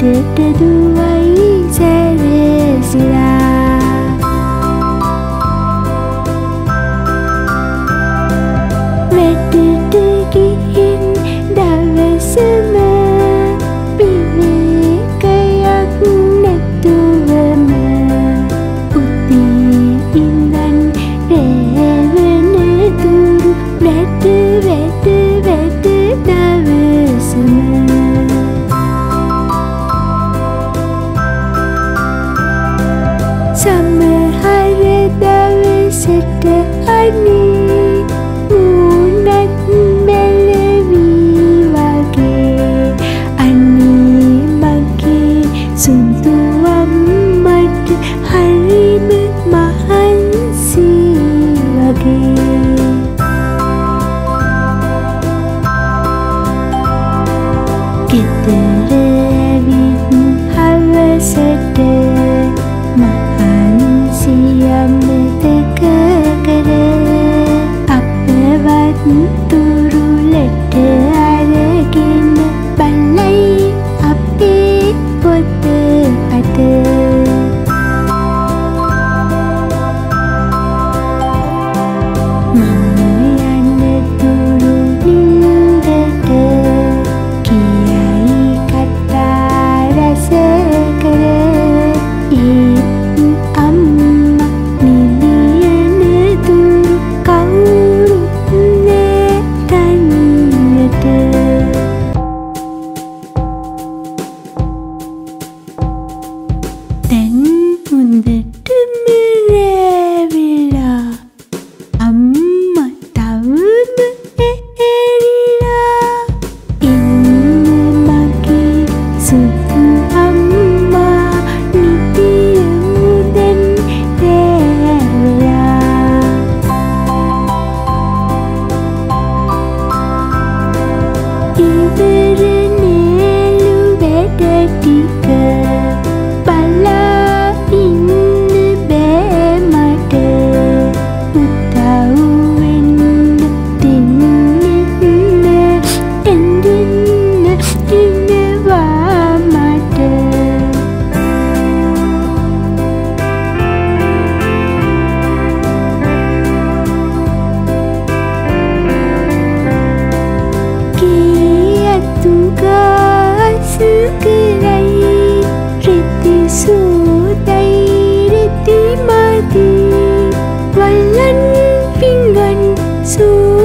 ててるわいい ಸಂತುವಂಬಟ್ ಹರಿಮ ಮಹನ್ಸಿಯಗೆ ಕಿತ್ತರೆ දැන් හොඳටම රෑවෙලා අම්ම තවම ඇහැරිලා ඉන්න මගේ සුදු අම්මා නිතියමු දැන් රෑවෙලා. ඉවෙ hati Walan ngân suhu